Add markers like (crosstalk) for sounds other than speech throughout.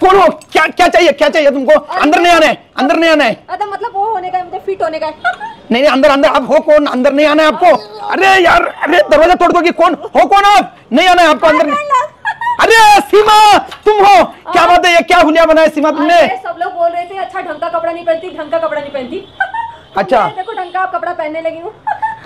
कौन हो। क्या क्या चाहिए क्या चाहिए तुमको? अंदर नहीं आना है अंदर नहीं आना। है मतलब वो होने का है मुझे फिट होने का (laughs) नहीं नहीं अंदर अंदर आप हो कौन? अंदर नहीं आना है आपको। अरे यार। अरे दरवाज़ा तोड़ दोगे कौन? हो कौन आप? नहीं आना है आपको अंदर। (laughs) अरे सीमा तुम हो। क्या बात है ये क्या हुलिया बनाया सीमा तुमने? सब लोग बोल रहे थे अच्छा ढंग का कपड़ा नहीं पहनती ढंग का कपड़ा नहीं पहनती। (laughs) अच्छा। देखो ढंग का कपड़ा पहनने लगी हूँ।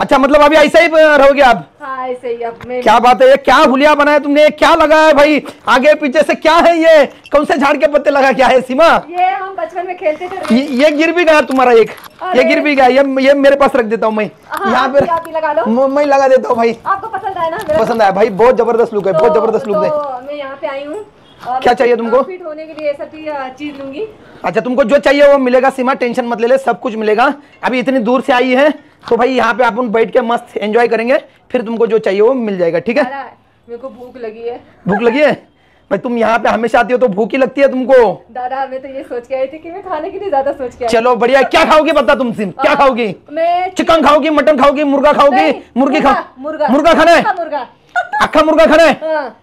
अच्छा मतलब अभी ऐसा ही रहोगे आप? हाँ ऐसे ही क्या बात है? ये क्या हुलिया बनाया तुमने? ये क्या लगा है भाई? आगे पीछे से क्या है ये? कौन से झाड़ के पत्ते लगा? क्या है सीमा? ये हम बचपन में खेलते थे ये, ये गिर भी गया तुम्हारा एक। ये गिर भी गया। ये ये मेरे पास रख देता हूँ मैं। हाँ, यहाँ पे लगा लो। मैं लगा देता हूँ भाई। आपको पसंद आया ना मेरा? पसंद आया। भाई बहुत ज़बरदस्त लुक है बहुत तो- ज़बरदस्त लुक है। तो मैं यहाँ पे आई हूँ। क्या चाहिए तुमको? फिट होने के लिए ये सब भी चीज़ लूँगी। अच्छा तुमको जो चाहिए वो मिलेगा सीमा टेंशन मत ले ले सब कुछ मिलेगा। अभी इतनी दूर से आई है तो भाई यहाँ पे आप उन बैठ के मस्त एंजॉय करेंगे फिर तुमको जो चाहिए वो मिल जाएगा ठीक है? मेरे को भूख लगी है। भूख लगी है? भाई तुम यहाँ पे हमेशा आती हो तो भूख ही लगती है तुमको। दादा मैं तो ये सोच के आई थी कि मैं खाने के लिए ज़्यादा सोच के आई चलो बढ़िया क्या खाओगी बता तुम सिम? क्या खाओगी? मैं चिकन खाओगी मटन खाओगी मुर्गा खाओगी? मुर्गी खाओ मुर्गा मुर्गा। खाना है? मुर्गा। अक्खा मुर्गा खाना है? हाँ।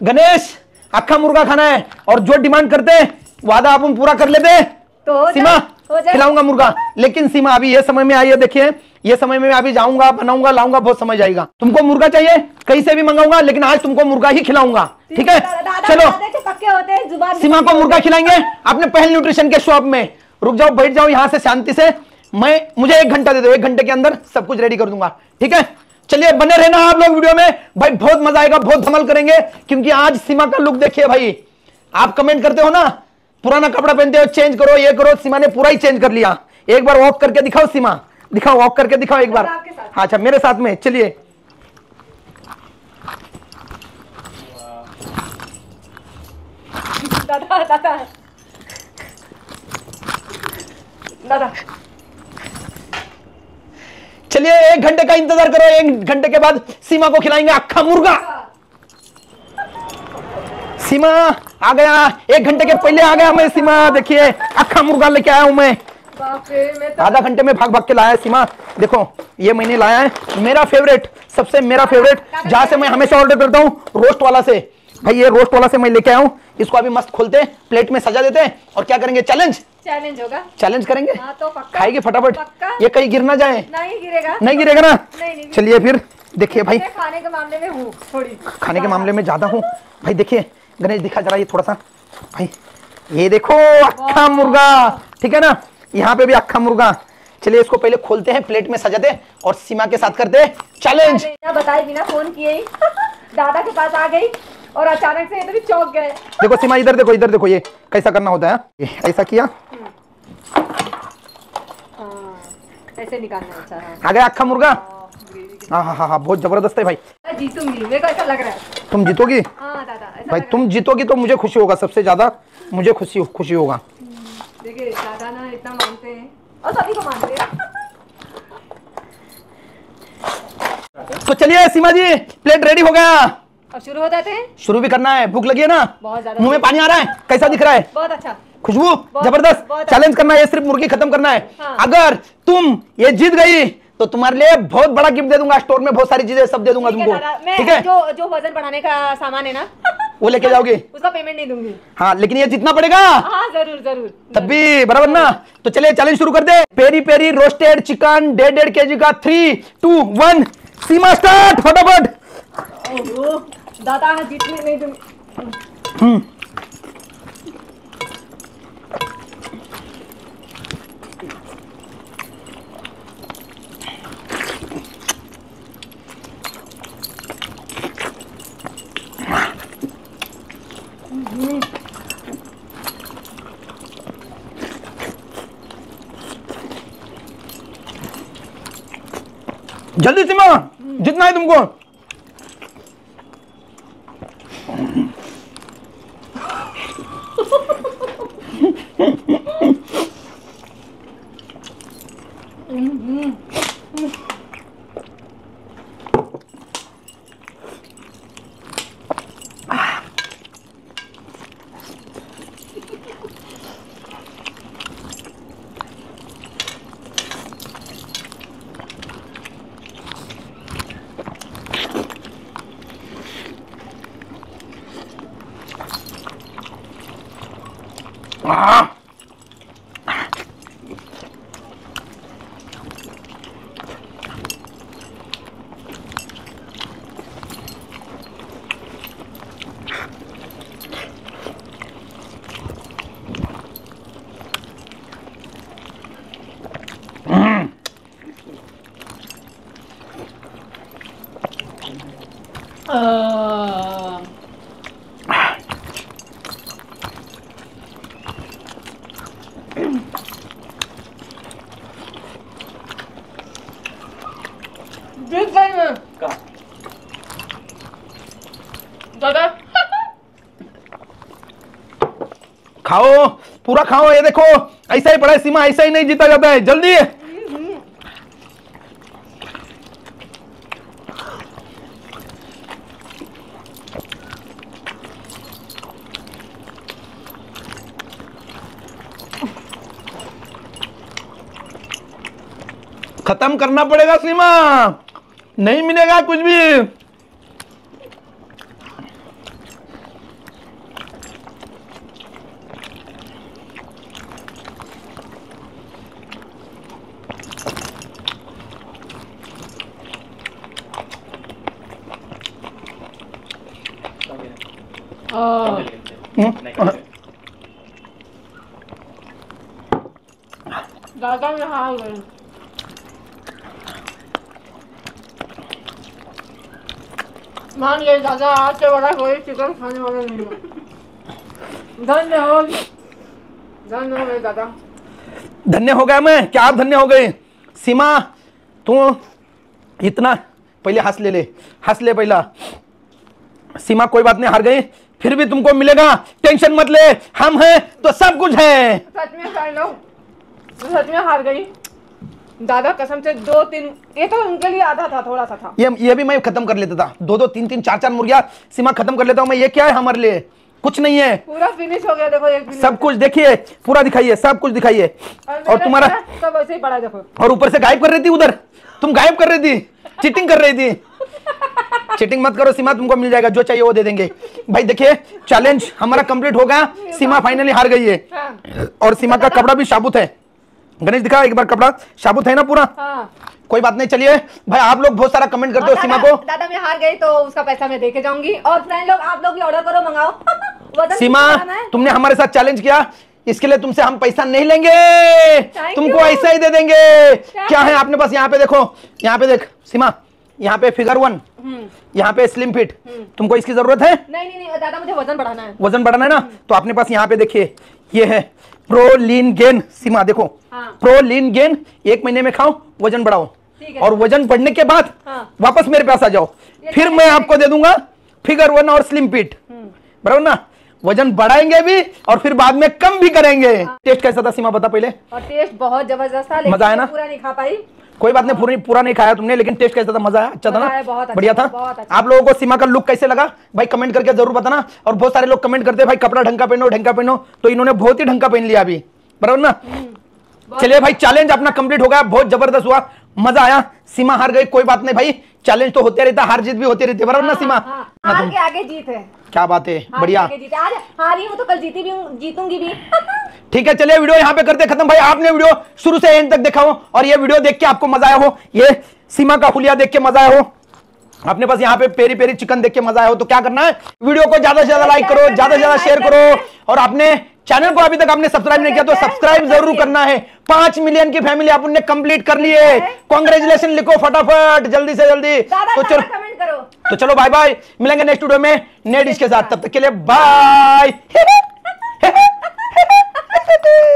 गणेश अक्खा मुर्गा खाना है? और जो डिमांड करते हैं वादा अपन पूरा कर लेते तो सीमा। खिलाऊँगा मुर्गा। लेकिन सीमा अभी ये समय में आई है देखिए ये समय में मैं अभी जाऊँगा बनाऊँगा लाऊँगा बहुत समय जाएगा। तुमको मुर्गा चाहिए? कहीं से भी मंगाऊँगा लेकिन आज तुमको मुर्गा ही खिलाऊँगा। ठीक है? चलो। पक्के होते हैं सीमा को मुर्गा खिलाएँगे अपने पहल न्यूट्रिशन के शॉप में। रुक जाओ बैठ जाओ यहाँ से शांति से। मैं मुझे एक घंटा दे दो एक घंटे के अंदर सब कुछ रेडी कर दूँगा। ठीक है? चलिए बने रहना आप लोग वीडियो में। भाई बहुत मज़ा आएगा बहुत धमल करेंगे क्योंकि आज सीमा का लुक देखिए भाई। आप कमेंट करते हो ना पुराना कपड़ा पहनते हो चेंज करो ये करो सीमा ने पूरा ही चेंज कर लिया। एक बार वॉक करके दिखाओ सीमा। दिखाओ वॉक करके दिखाओ एक बार। हाँ, अच्छा मेरे साथ में चलिए। दादा दादा। दादा। चलिए एक घंटे का इंतज़ार करो एक घंटे के बाद सीमा को खिलाएँगे अक्खा मुर्गा। सीमा आ गया एक घंटे के पहले आ गया मैं सीमा देखिए अक्खा मुर्गा लेके आया हूँ मैं। आधा घंटे में भाग भाग के लाया है सीमा। देखो ये मैंने लाया है। मेरा फेवरेट सबसे मेरा फेवरेट जहाँ से मैं हमेशा ऑर्डर करता हूँ रोस्ट वाला से। भाई ये रोस्ट वाला से मैं लेके आया हूँ। इसको अभी मस्त खोलते हैं प्लेट में सजा देते हैं। और क्या करेंगे? चैलेंज चैलेंज होगा। चैलेंज करेंगे? हाँ तो पक्का। खाएगी फटाफट। पक्का। ये कहीं गिर ना जाए। नहीं गिरेगा। नहीं गिरेगा ना। चलिए फिर देखिए भाई। खाने के मामले में हूँ थोड़ी। खाने के मामले में ज़्यादा हूँ। भाई देखिए गणेश दिखा जरा ये थोड़ा सा। भाई ये देखो अक्खा मुर्गा। ठीक है ना? यहाँ पे भी अक्खा मुर्गा। चलिए इसको पहले खोलते हैं प्लेट में सजाते और सीमा के साथ करते चैलेंज बताए बिना फ़ोन किए (laughs) दादा के पास आ गई और अचानक से ये तो भी चौंक गए। देखो सीमा इधर देखो इधर देखो ये कैसा करना होता है ऐसा किया। हाँ ऐसे निकालना अच्छा हाँ। आ गया अक्खा मुर्गा। हाँ, हाँ हाँ हाँ बहुत ज़बरदस्त है भाई। जीतूँगी मेरे को ऐसा लग रहा है। तुम जीतोगी? हाँ दादा भाई तुम जीतोगी तो मुझे खुशी होगा सबसे ज़्यादा मुझे खुशी खुशी होगा। देखिए इतना मानते हैं? और सभी को मानते हैं। तो चलिए सीमा जी प्लेट रेडी हो गया। अब शुरू हो जाते हैं? शुरू भी करना है। भूख लगी है ना? बहुत ज़्यादा मुँह में पानी आ रहा है? कैसा दिख रहा है? बहुत अच्छा। खुशबू? ज़बरदस्त। चैलेंज करना है सिर्फ़ मुर्गी खत्म करना है। हाँ। अगर तुम ये जीत गई तो तुम्हारे लिए बहुत बड़ा गिफ्ट दे दूँगा। स्टोर में बहुत सारी चीज़ें सब दे दूँगा तुमको। ठीक है? जो जो वज़न बढ़ाने का सामान है ना वो लेके जाओगे? उसका पेमेंट नहीं दूँगी। हाँ लेकिन ये जितना पड़ेगा। हाँ ज़रूर ज़रूर। तब भी बराबर ना? तो चलिए चैलेंज शुरू कर दे। पेरी पेरी रोस्टेड चिकन डेढ़ डेढ़ के जी का three two one Seema start फटाफट। दादा जीतने नहीं दूँगी जल्दी सिमा जितना है तुमको Mm-hmm. (laughs) जीत खाओ, पूरा खाओ, ये देखो, ऐसा ही पड़ा है, सीमा ऐसा ही नहीं जीता जाता है, जल्दी। खत्म करना पड़ेगा, सीमा। नहीं मिलेगा कुछ भी। दादा मान गए दादा आज से बड़ा कोई चिकन खाने वाला नहीं है धन्य हो धन्य हो गए दादा धन्य हो गया मैं। क्या आप धन्य हो गए? सीमा तू इतना पहले हंस ले ले। हंस ले पहला। सीमा कोई बात नहीं हार गई। फिर भी तुमको मिलेगा टेंशन मत ले हम हैं तो सब कुछ है। सच में कर लो। सच में हार गई। दादा कसम से दो तीन ये तो उनके लिए आधा था थोड़ा सा था। ये ये भी मैं खत्म कर लेता था। दो दो तीन तीन चार चार मुर्गिया सीमा खत्म कर लेता हूँ मैं। ये क्या है हमारे लिए? कुछ नहीं है। पूरा फिनिश हो गया देखो एक सब कुछ देखिए पूरा दिखाइए सब कुछ दिखाइए। और मेरा तुम्हारा सब ऐसे ही पड़ा देखो। और ऊपर से गायब कर रही थी उधर। तुम गायब कर रही थी चीटिंग कर रही थी। चीटिंग मत करो सीमा तुमको मिल जाएगा जो चाहिए वो दे देंगे। भाई देखिए चैलेंज हमारा कंप्लीट हो गया सीमा फाइनली हार गई है। हाँ। और सीमा का कपड़ा भी साबुत है। गणेश दिखा एक बार कपड़ा साबुत है ना पूरा? हाँ। कोई बात नहीं चलिए भाई आप लोग बहुत सारा कमेंट करते हो सीमा को। दादा मैं हार गई तो उसका पैसा मैं देके जाऊँगी। और फ्रेंड लोग आप लोग भी ऑर्डर करो मंगाओ। (laughs) सीमा है? तुमने हमारे साथ चैलेंज किया इसके लिए तुमसे हम पैसा नहीं लेंगे। तुमको ऐसा ही दे देंगे। क्या है आपने पास यहाँ पे देखो यहाँ पे देख सीमा। यहाँ पे फिगर वन हम्म, यहाँ पे स्लिम फिट तुमको इसकी ज़रूरत है? नहीं नहीं नहीं दादा मुझे वज़न बढ़ाना है। वज़न बढ़ाना है ना? तो अपने पास यहाँ पे देखिए ये है प्रो लीन गेन सीमा देखो। हाँ। प्रो लीन गेन एक महीने में खाओ वज़न बढ़ाओ। और वज़न बढ़ने के बाद हाँ। वापस मेरे पास आ जाओ। फिर मैं आपको दे दूँगा फिगर वन और स्लिम फिट बराबर ना? वज़न बढ़ाएँगे भी और फिर बाद में कम भी करेंगे। टेस्ट कैसा था सीमा बता पहले। और टेस्ट बहुत ज़बरदस्त था मज़ा आया ना? पूरा नहीं खा पाई। कोई बात नहीं पूरी पूरा नहीं खाया तुमने लेकिन टेस्ट कैसा था? मज़ा आया? अच्छा था ना? अच्छा बढ़िया था? अच्छा। आप लोगों को सीमा का लुक कैसे लगा? भाई कमेंट करके ज़रूर बताना और बहुत सारे लोग कमेंट करते हैं भाई कपड़ा ढंग का पहनो ढंग का पहनो। तो इन्होंने बहुत ही ढंग का पहन लिया अभी। बराबर ना? चलिए भाई चैलेंज अपना कंप्लीट हो गया बहुत ज़बरदस्त हुआ मज़ा आया सीमा हार गई कोई बात नहीं भाई चैलेंज तो होते रहता हार जीत भी होती रहती है बराबर ना सीमा? हाँ, हार के आगे जीत है। क्या बात है बढ़िया। है। हारी हूँ तो कल जीती भी जीतूँगी भी। (laughs) ठीक है चलिए वीडियो यहाँ पे करते खत्म। भाई आपने वीडियो शुरू से एंड तक देखा हो और ये वीडियो देख के आपको मज़ा आया हो ये सीमा का हुलिया देख के मज़ा आया हो अपने पास यहाँ पे पेरी पेरी चिकन देख के मज़ा आया हो तो क्या करना है? वीडियो को ज़्यादा से ज़्यादा लाइक करो ज़्यादा से ज़्यादा शेयर करो और अपने चैनल को अभी तक आपने सब्सक्राइब नहीं किया तो सब्सक्राइब ज़रूर करना है। पाँच मिलियन की फैमिली आपने कंप्लीट कर ली है। कॉन्ग्रेचुलेशन लिखो फटाफट जल्दी से जल्दी। तो चलो तो चलो बाय बाय मिलेंगे नेक्स्ट वीडियो में। डिश के साथ तब तक के लिए बाय happening?